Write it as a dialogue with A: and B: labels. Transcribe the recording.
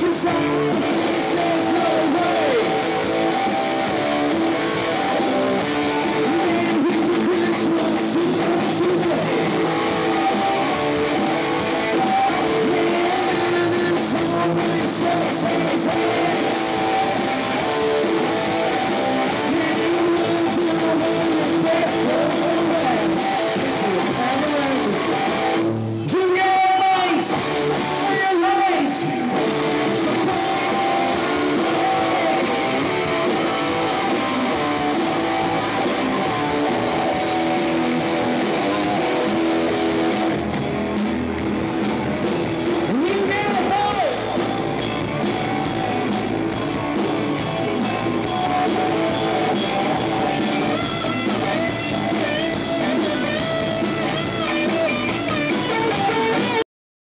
A: Cause I